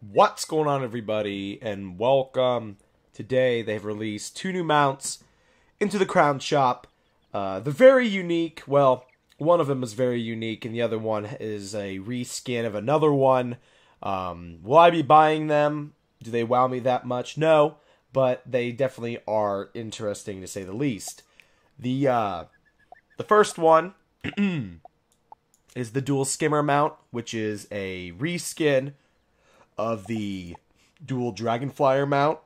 What's going on, everybody, and welcome. Today they've released two new mounts into the Crown Shop. Uh, very unique. Well, one of them is very unique, and the other one is a reskin of another one. Um, will I be buying them? Do they wow me that much? No, but they definitely are interesting to say the least. The uh, the first one is the dual skimmer mount, which is a reskin of the dual dragonflyer mount.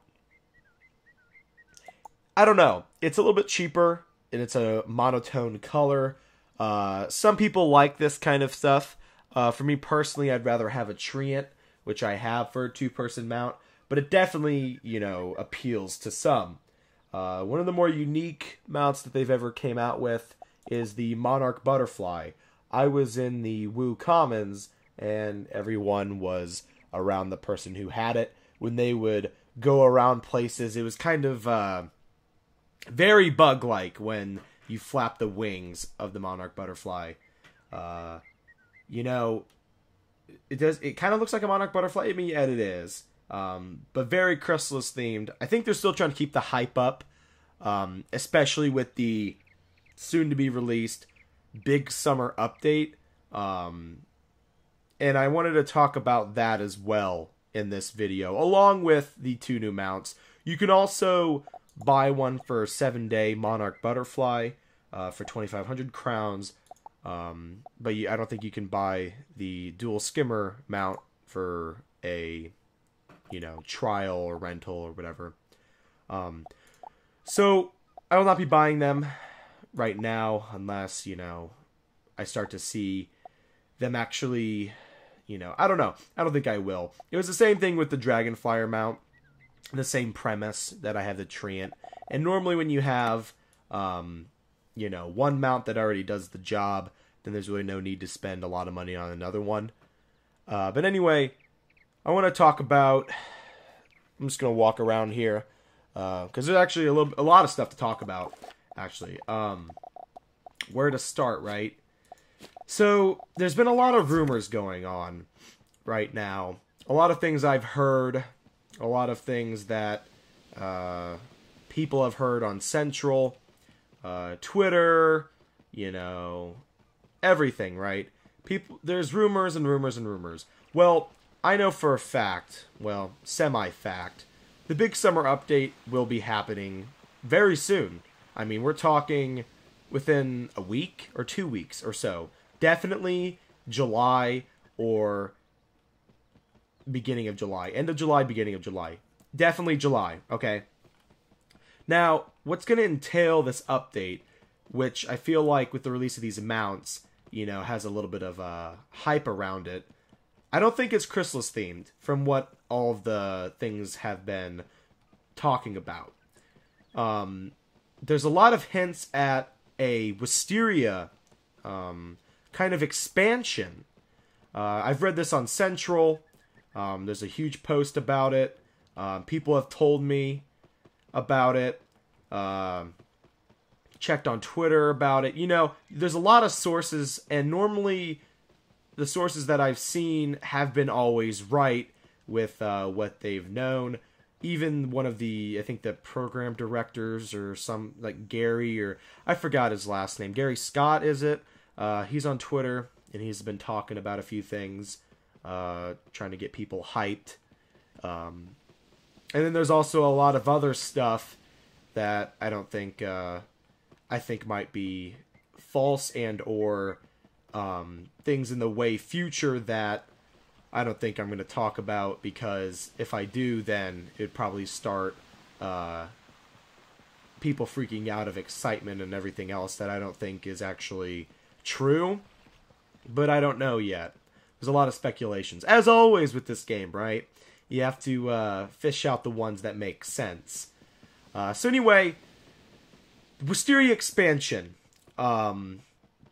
I don't know. It's a little bit cheaper and it's a monotone color. Uh, some people like this kind of stuff. Uh, for me personally, I'd rather have a Treant, which I have for a two person mount, but it definitely, you know, appeals to some. Uh, one of the more unique mounts that they've ever came out with is the Monarch Butterfly. I was in the Wu Commons, and everyone was around the person who had it. When they would go around places, it was kind of uh, very bug like when you flap the wings of the monarch butterfly. Uh, you know, it does. It kind of looks like a monarch butterfly. I mean, yeah, it is. Um, but very Khrysalis themed. I think they're still trying to keep the hype up, um, especially with the soon to be released big summer update. Um, and I wanted to talk about that as well in this video, along with the two new mounts. You can also buy one for seven day Monarch Butterfly uh, for 2,500 crowns. Um, but you, I don't think you can buy the dual skimmer mount for a, you know, trial or rental or whatever. Um, so I will not be buying them right now unless you know I start to see them actually you know, I don't know. I don't think I will. It was the same thing with the Dragonflyer mount, the same premise that I have the Treant. And normally when you have, um, you know, one mount that already does the job, then there's really no need to spend a lot of money on another one. Uh, but anyway, I want to talk about. I'm just gonna walk around here because uh, there's actually a little, a lot of stuff to talk about. Actually, um, where to start, right? So there's been a lot of rumors going on right now. A lot of things I've heard, a lot of things that uh, people have heard on Central, uh, Twitter, you know, everything, right? People, there's rumors and rumors and rumors. Well, I know for a fact, well, semi-fact, the big summer update will be happening very soon. I mean, we're talking within a week or two weeks or so definitely July or beginning of July. End of July, beginning of July. Definitely July, okay? Now, what's going to entail this update, which I feel like with the release of these mounts, you know, has a little bit of uh, hype around it. I don't think it's Khrysalis themed from what all of the things have been talking about. Um, there's a lot of hints at a Wysteria um, kind of expansion. Uh, I've read this on Central. Um, there's a huge post about it. Uh, people have told me about it. Uh, checked on Twitter about it. You know, there's a lot of sources, and normally the sources that I've seen have been always right with uh, what they've known. Even one of the, I think the program directors or some like Gary or I forgot his last name. Gary Scott is it? Uh, he's on Twitter and he's been talking about a few things, uh, trying to get people hyped. Um, and then there's also a lot of other stuff that I don't think uh, I think might be false and or um, things in the way future that I don't think I'm going to talk about because if I do, then it'd probably start uh, people freaking out of excitement and everything else that I don't think is actually true, but I don't know yet. There's a lot of speculations. As always with this game, right? You have to uh, fish out the ones that make sense. Uh, so anyway, Wysteria expansion. Um,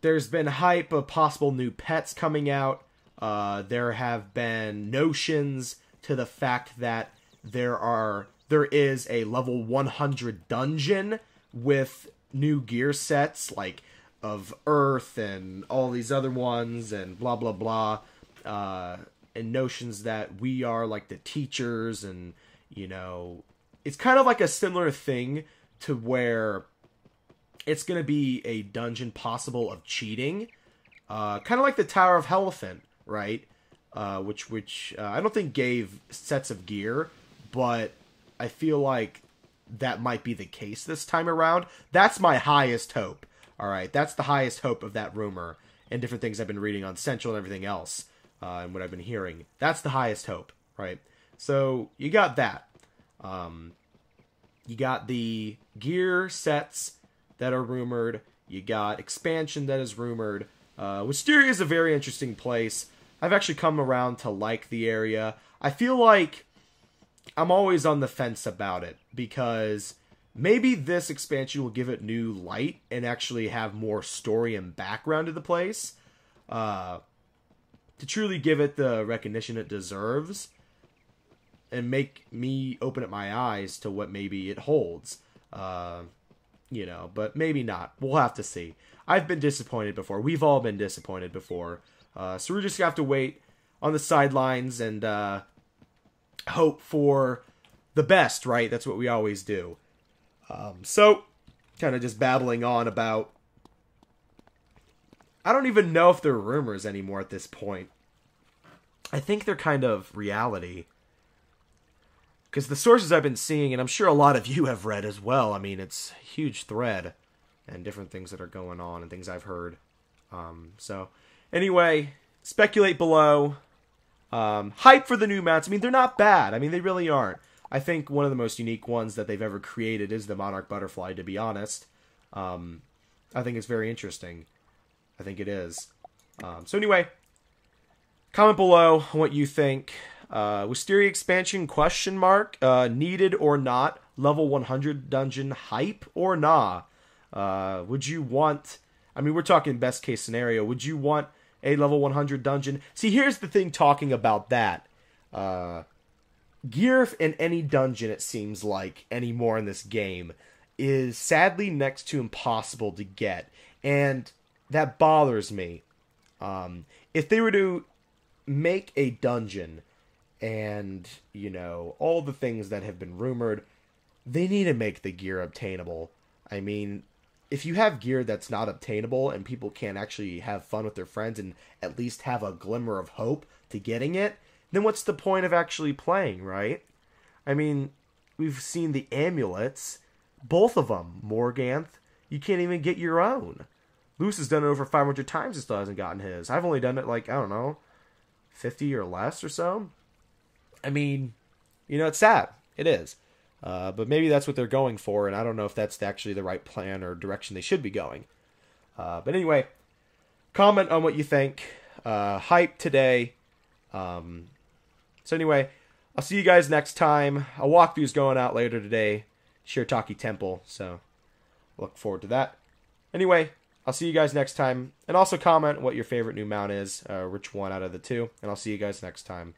there's been hype of possible new pets coming out. Uh, there have been notions to the fact that there are there is a level 100 dungeon with new gear sets like of Earth and all these other ones and blah blah blah. Uh, and notions that we are like the teachers and you know it's kind of like a similar thing to where it's going to be a dungeon possible of cheating uh, kind of like the tower of Helephant right uh, which which uh, i don't think gave sets of gear but i feel like that might be the case this time around that's my highest hope all right that's the highest hope of that rumor and different things i've been reading on central and everything else uh, and what I've been hearing. That's the highest hope, right? So you got that. Um, you got the gear sets that are rumored. You got expansion that is rumored. Uh, Wysteria is a very interesting place. I've actually come around to like the area. I feel like I'm always on the fence about it because maybe this expansion will give it new light and actually have more story and background to the place. Uh, to truly give it the recognition it deserves and make me open up my eyes to what maybe it holds. Uh, you know, but maybe not. We'll have to see. I've been disappointed before. We've all been disappointed before. Uh, so we're just gonna have to wait on the sidelines and uh, hope for the best, right? That's what we always do. Um, so, kind of just babbling on about I don't even know if they're rumors anymore at this point. I think they're kind of reality. Because the sources I've been seeing, and I'm sure a lot of you have read as well, I mean, it's a huge thread and different things that are going on and things I've heard. Um, so, anyway, speculate below. Um, hype for the new mounts. I mean, they're not bad. I mean, they really aren't. I think one of the most unique ones that they've ever created is the Monarch Butterfly, to be honest. Um, I think it's very interesting. I think it is. Um, so anyway, comment below what you think. Uh, Wysteria expansion question mark uh, needed or not? Level 100 dungeon hype or nah? Uh, would you want? I mean, we're talking best case scenario. Would you want a level 100 dungeon? See, here's the thing. Talking about that, uh, gear in any dungeon, it seems like anymore in this game, is sadly next to impossible to get, and that bothers me. Um, if they were to make a dungeon and, you know, all the things that have been rumored, they need to make the gear obtainable. I mean, if you have gear that's not obtainable and people can't actually have fun with their friends and at least have a glimmer of hope to getting it, then what's the point of actually playing, right? I mean, we've seen the amulets, both of them, Morganthe, you can't even get your own. Luce has done it over 500 times and still hasn't gotten his. I've only done it like, I don't know, 50 or less or so. I mean, you know, it's sad. It is. Uh, but maybe that's what they're going for, and I don't know if that's actually the right plan or direction they should be going. Uh, but anyway, comment on what you think. Uh, hype today. Um, so anyway, I'll see you guys next time. A walkthrough is going out later today. Shirataki Temple, so look forward to that. Anyway, I'll see you guys next time. And also comment what your favorite new mount is, uh, which one out of the two. And I'll see you guys next time.